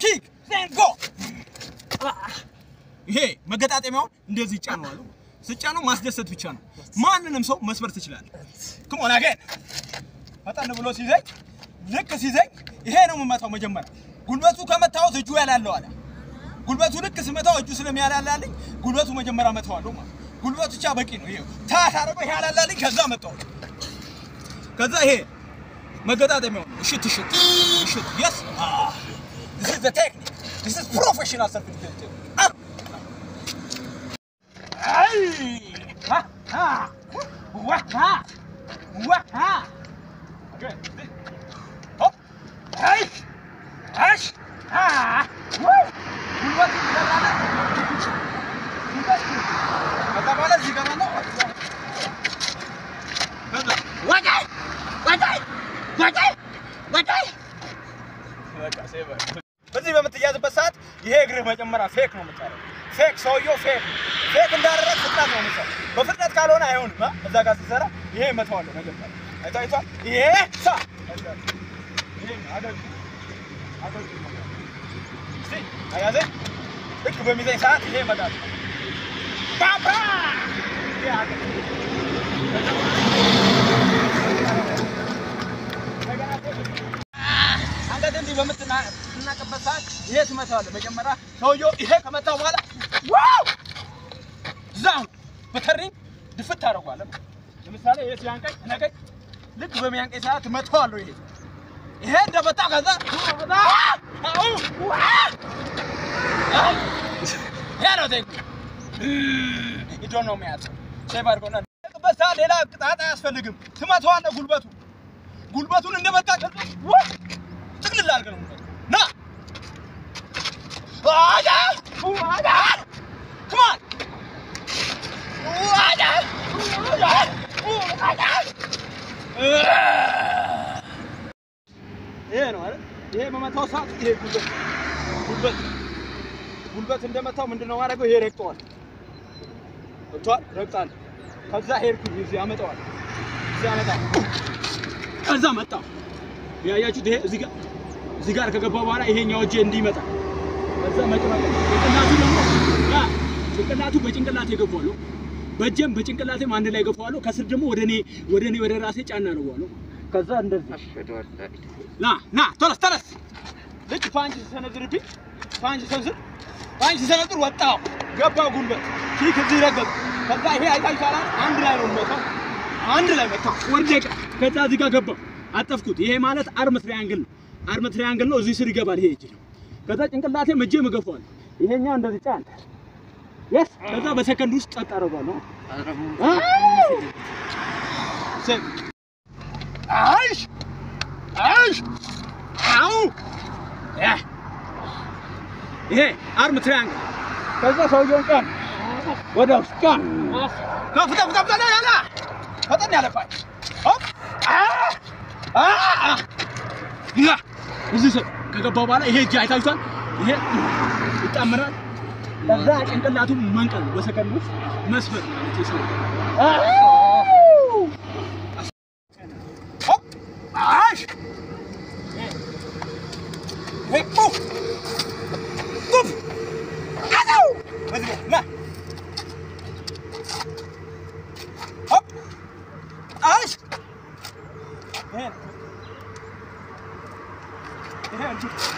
ኪክ ጎ ይሄ መገጣጠሚያውን እንደዚህ ይጫነዋል። ስጫነው ማስደሰት ብቻ ነው። ማንንም ሰው መስበር ትችላለህ። ክሞን አገን ፈጠን ብሎ ሲዘኝ ልክ ሲዘኝ ይሄ ነው የምመታው። መጀመሪያ ጉልበቱ ከመታወት እጁ ያላለው አለ። ጉልበቱ ልክ ስመታው እጁ ስለሚያላላልኝ ጉልበቱ መጀመሪያ መታዋለሁ ማለት ጉልበቱ ብቻ በቂ ነው። ይሄ ታ ታረቀው ይሄ ያላላልኝ ከዛ መታው። ከዛ ይሄ መገጣጠሚያው እሽት እሽት እሽት this is the technique. This is professional serpentine. Ah. Ay! Ha ha! Ha! Ha! Okay. Oh! Hey! Ash! Ah! Woo! Kulbat zigarana. What Kata What zigarana? What Wakai! What Wakai! What Terima. ይሄ እግርህ መጀመሪያ ፌክ ነው የምታደርገው። ፌክ ሰውየው ፌክ ፌክ እንዳደረግ ፍጥነት ነው የምትሰራው። በፍጥነት ካልሆነ አይሆንም።? እዛ ጋር ስትሰራ ይሄ እመታዋለሁ መጀመሪያ አይተህ ይሄ ሳ አያዘኝ ልክ በሚዘኝ ሰዓት ይሄ እመጣለሁ። ባባ ይሄ አገጭ አንገት በምትናቅበት ሰዓት ይሄ ትመታዋለህ። መጀመሪያ ሰውየው ይሄ ከመታው በኋላ ዋው እዛው በተሪኝ ድፍት ታደርገዋለህ። ለምሳሌ ይሄ ሲያንቀኝ እነቀኝ ልክ በሚያንቀኝ ሰዓት እመታዋለሁ። ይሄ ይሄ እንደመታ ከዛ ይሄ ነው ቴክ ይዶ ነው የሚያዝ ሴቭ አድርጎና በት ሰዓት ሌላ ቅጣት አያስፈልግም። ትመታዋለህ ጉልበቱ ጉልበቱን እንደመታ ከዛ ጥቅልል አድርገህ ነው ይሄ ነው አይደል? ይሄ በመታው ሰዓት ይሄ ጉልበት ጉልበት ጉልበት እንደመታው ምንድን ነው ማድረገው? ይሄ ረግጠዋል። ገብቶሃል? ረግጣል። ከዛ ሄድኩኝ እዚህ አመጣዋል። እዚህ አመጣ ከዛ መጣ ያያችሁት ይሄ እዚህ ጋር እዚህ ጋር ከገባ በኋላ ይሄኛው እጄ እንዲህ ይመጣል። ከዛ መጭመቅ ጭንቅላቱ ደግሞ ያ ጭንቅላቱ በጭንቅላቴ ገባዋለሁ፣ በእጄም በጭንቅላቴም አንድ ላይ ገባዋለሁ። ከስር ደግሞ ወደ እኔ ወደ እኔ ወደ ራሴ ጫና አደርገዋለሁ። ከዛ እንደዚህ ና ና ተነስ ተነስ። ልክ punch ሲሰነዝርብኝ punch ሲሰነዝር punch ሲሰነዝር ወጣው ገባው ጉልበት kick እዚህ ረገጥ። ከዛ ይሄ አይታችኋል አንድ ላይ ነው መታው አንድ ላይ መታው ወደቀ። ከዛ እዚህ ጋር ገባው አጠፍኩት። ይሄ ማለት arm triangle ነው። arm triangle ነው። እዚህ ስር ይገባል ይሄ እጅ ነው። ከዛ ጭንቅላቴም እጄም እገፋዋለሁ። ይሄኛው እንደዚህ ጫን። የስ ከዛ በሰከንድ ውስጥ ጸጥ አደርገዋለሁ። ሴቭ አይሽ! አይሽ! አው! ያ! ይሄ አርም ትሪያንግል። ከዛ ሰውየውን ጫን። ወደ ውስጥ ጫን። ከፍ ከፍ ከፍ ያለ ፈጠን ያለባል ሆፕ አ! አ! ያ! እዚህ ስር ከገባው በኋላ ይሄ እጅ አይታችኋል። ይሄ ይጣመራል። ከዛ ጭንቅላቱ መንቀል በሰከንድ ውስጥ መስፈር ማለት የሰው ሆፕ ahead.